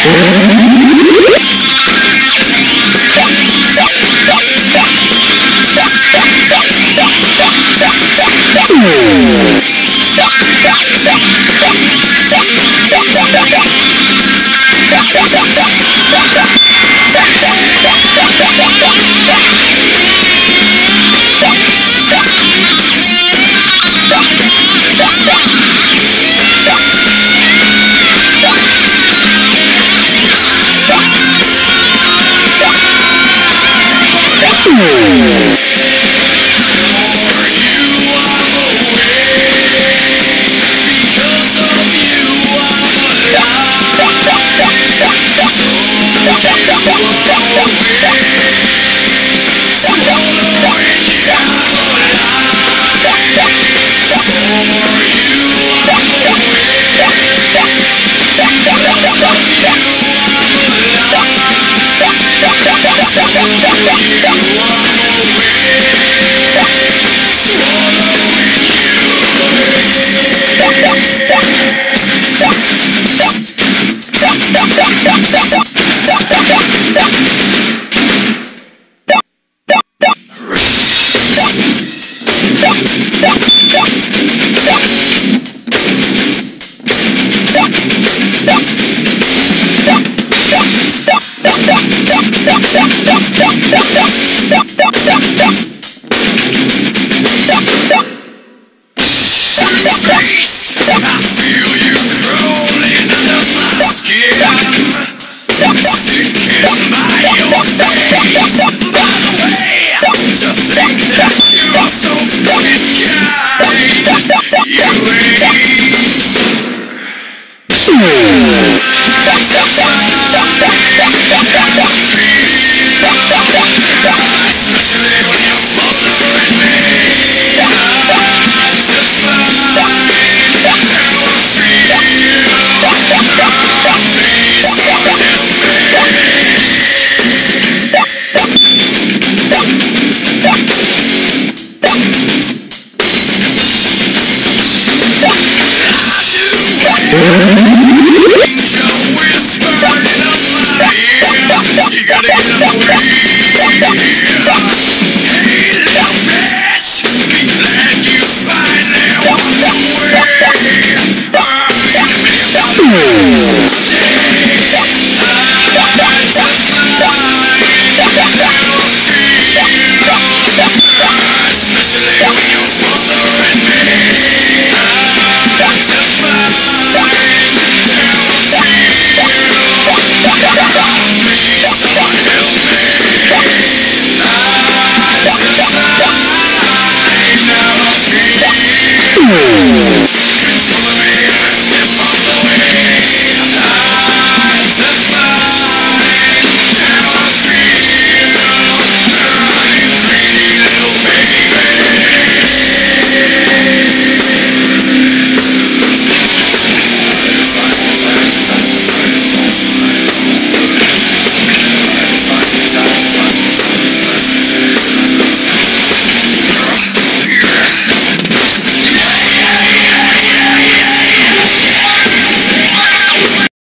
Oh,